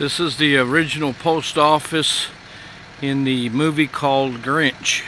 This is the original post office in the movie called Grinch.